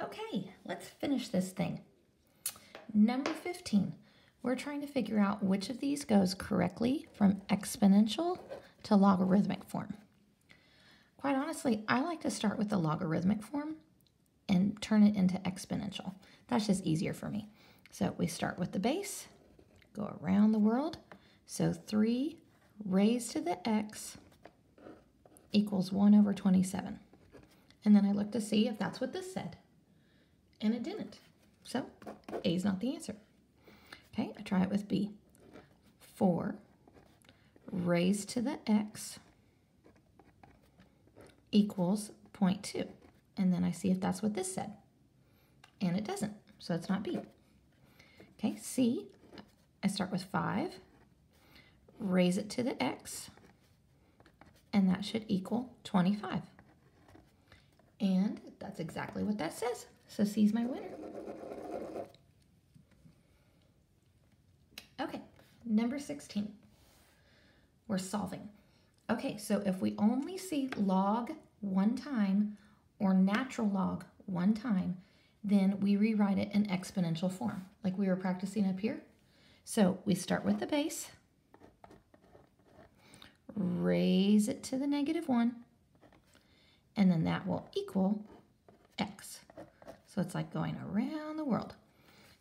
Okay, let's finish this thing. Number 15, we're trying to figure out which of these goes correctly from exponential to logarithmic form. Quite honestly, I like to start with the logarithmic form and turn it into exponential. That's just easier for me. So we start with the base, go around the world. So 3 raised to the x equals 1 over 27. And then I look to see if that's what this said. And it didn't. So A is not the answer. Okay, I try it with B. 4 raised to the x equals 0.2. And then I see if that's what this said. And it doesn't, so it's not B. Okay, C, I start with 5, raise it to the x, and that should equal 25. And that's exactly what that says. So C is my winner. Okay, number 16. We're solving. Okay, so if we only see log one time or natural log one time, then we rewrite it in exponential form, like we were practicing up here. So we start with the base, raise it to the negative 1, and then that will equal x. So it's like going around the world.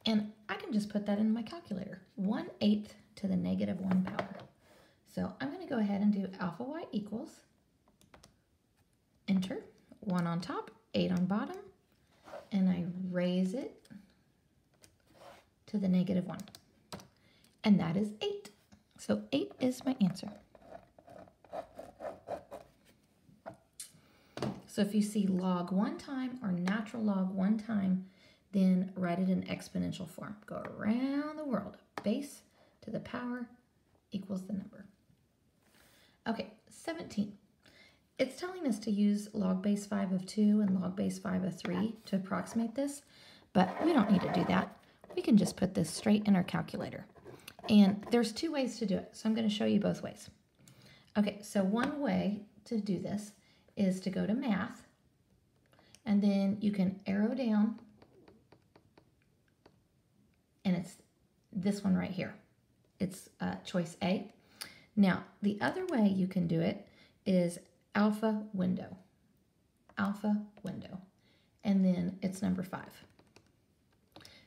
And I can just put that in my calculator. 1 eighth to the negative 1 power. So I'm going to go ahead and do alpha y equals, enter, 1 on top, 8 on bottom, and I raise it to the negative 1. And that is 8. So 8 is my answer. So if you see log one time or natural log one time, then write it in exponential form. Go around the world. Base to the power equals the number. Okay, 17. It's telling us to use log base 5 of 2 and log base 5 of 3 to approximate this, but we don't need to do that. We can just put this straight in our calculator. And there's two ways to do it, so I'm going to show you both ways. Okay, so one way to do this is to go to math and then you can arrow down and it's this one right here. It's uh, choice A. Now, the other way you can do it is alpha window, alpha window, and then it's number five.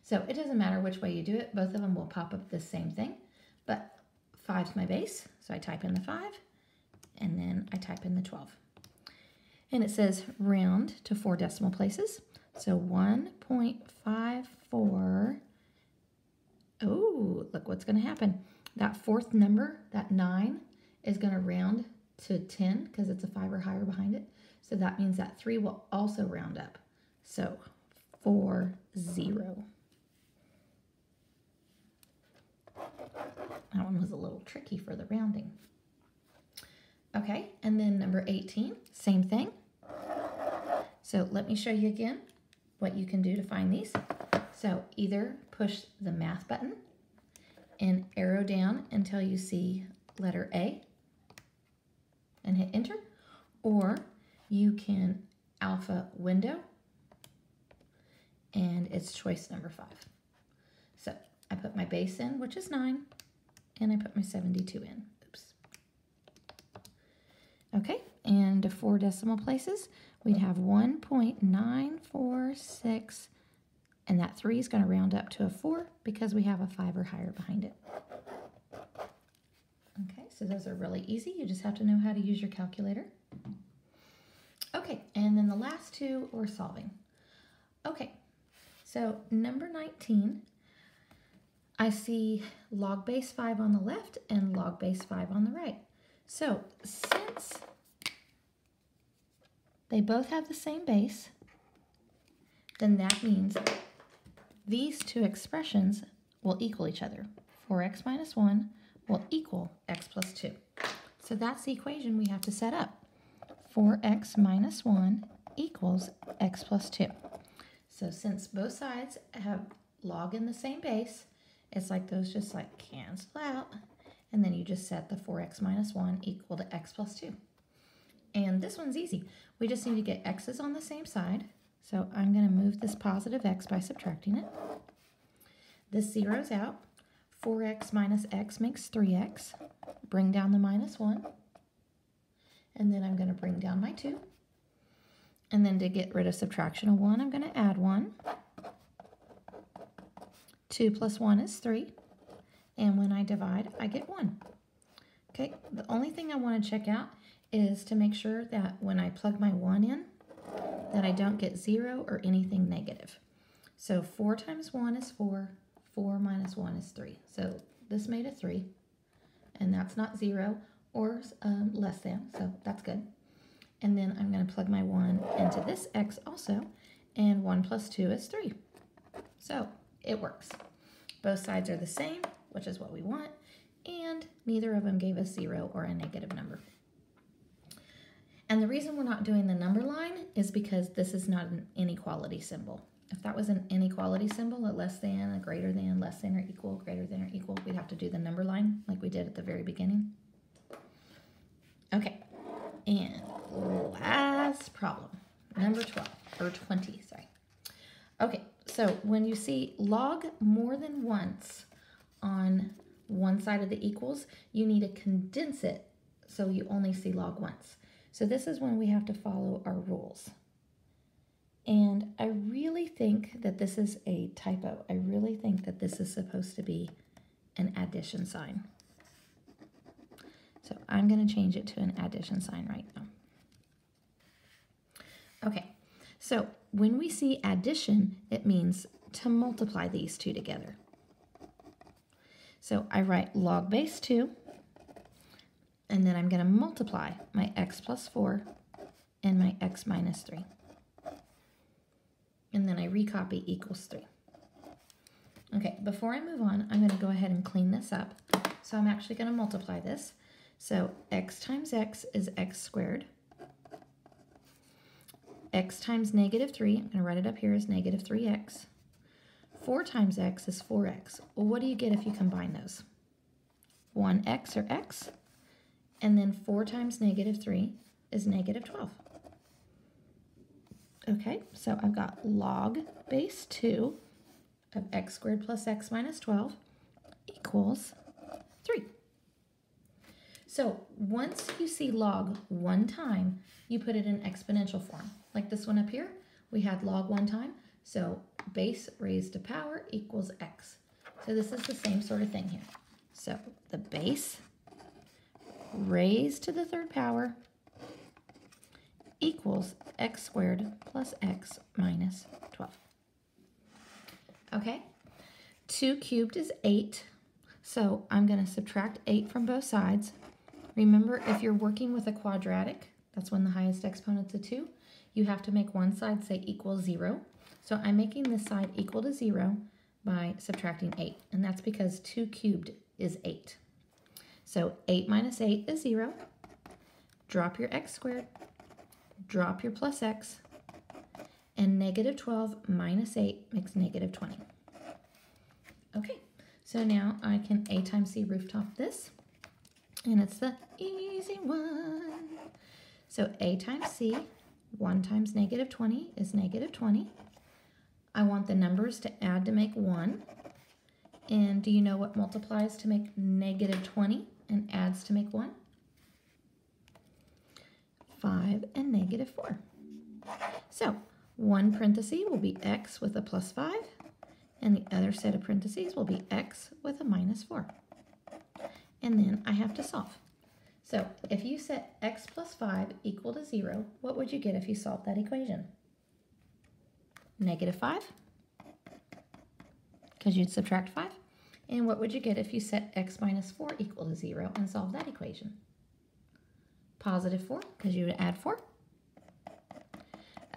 So it doesn't matter which way you do it, both of them will pop up the same thing, but five's my base, so I type in the five, and then I type in the 12 and it says round to four decimal places. So 1.54, oh, look what's gonna happen. That fourth number, that nine, is gonna round to 10 because it's a five or higher behind it. So that means that three will also round up. So four, zero. That one was a little tricky for the rounding. Okay, and then number 18, same thing. So let me show you again what you can do to find these. So either push the math button and arrow down until you see letter A and hit enter, or you can alpha window and it's choice number five. So I put my base in, which is nine, and I put my 72 in. Oops. Okay, and four decimal places, we'd have 1.946, and that 3 is going to round up to a 4 because we have a 5 or higher behind it. Okay, so those are really easy. You just have to know how to use your calculator. Okay, and then the last two we're solving. Okay, so number 19, I see log base 5 on the left and log base 5 on the right. So since they both have the same base, then that means these two expressions will equal each other. 4x minus 1 will equal x plus 2. So that's the equation we have to set up. 4x minus 1 equals x plus 2. So since both sides have log in the same base, it's like those just like cancel out. And then you just set the 4x minus 1 equal to x plus 2. And this one's easy. We just need to get x's on the same side. So I'm going to move this positive x by subtracting it. This zeroes out. 4x minus x makes 3x. Bring down the minus 1. And then I'm going to bring down my 2. And then to get rid of subtraction of 1, I'm going to add 1. 2 plus 1 is 3. And when I divide, I get 1. Okay, the only thing I want to check out is to make sure that when I plug my 1 in, that I don't get 0 or anything negative. So 4 times 1 is 4. 4 minus 1 is 3. So this made a 3. And that's not 0 or um, less than, so that's good. And then I'm going to plug my 1 into this x also. And 1 plus 2 is 3. So it works. Both sides are the same, which is what we want. And neither of them gave us 0 or a negative number. And the reason we're not doing the number line is because this is not an inequality symbol. If that was an inequality symbol, a less than, a greater than, less than or equal, greater than or equal, we'd have to do the number line like we did at the very beginning. Okay, and last problem, number 12, or 20, sorry. Okay, so when you see log more than once on one side of the equals, you need to condense it so you only see log once. So this is when we have to follow our rules. And I really think that this is a typo. I really think that this is supposed to be an addition sign. So I'm going to change it to an addition sign right now. Okay, so when we see addition, it means to multiply these two together. So I write log base 2, and then I'm going to multiply my x plus 4 and my x minus 3 and then I recopy equals 3. Okay, before I move on, I'm going to go ahead and clean this up. So I'm actually going to multiply this. So x times x is x squared. x times negative 3, I'm going to write it up here as negative 3x. 4 times x is 4x. Well, what do you get if you combine those? 1x or x, and then 4 times negative 3 is negative 12. Okay, so I've got log base 2 of x squared plus x minus 12 equals 3. So once you see log one time, you put it in exponential form. Like this one up here, we had log one time, so base raised to power equals x. So this is the same sort of thing here. So the base raised to the third power equals x squared plus x minus 12. Okay, 2 cubed is 8, so I'm going to subtract 8 from both sides. Remember, if you're working with a quadratic, that's when the highest exponent's a 2, you have to make one side say equal 0. So I'm making this side equal to 0 by subtracting 8, and that's because 2 cubed is 8. So 8 minus 8 is 0. Drop your x squared, drop your plus x, and negative 12 minus 8 makes negative 20. Okay, so now I can a times c rooftop this, and it's the easy one. So a times c, 1 times negative 20 is negative 20. I want the numbers to add to make 1. And do you know what multiplies to make negative 20 and adds to make 1? 5 and negative 4. So one parenthesis will be x with a plus 5, and the other set of parentheses will be x with a minus 4. And then I have to solve. So if you set x plus 5 equal to 0, what would you get if you solved that equation? Negative 5, because you'd subtract 5. And what would you get if you set x minus 4 equal to 0 and solve that equation? positive 4 because you would add 4.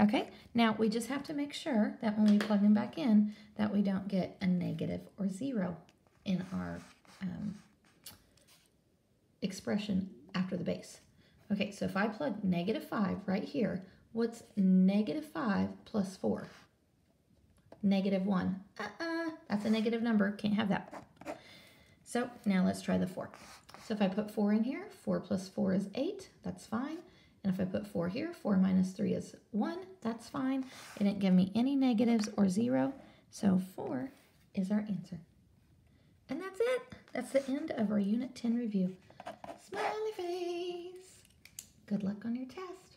Okay, now we just have to make sure that when we plug them back in that we don't get a negative or 0 in our um, expression after the base. Okay, so if I plug negative 5 right here, what's negative 5 plus 4? Negative 1. Uh-uh, that's a negative number. Can't have that. So now let's try the 4. So if I put 4 in here, 4 plus 4 is 8. That's fine. And if I put 4 here, 4 minus 3 is 1. That's fine. It didn't give me any negatives or 0. So 4 is our answer. And that's it. That's the end of our Unit 10 review. Smiley face. Good luck on your test.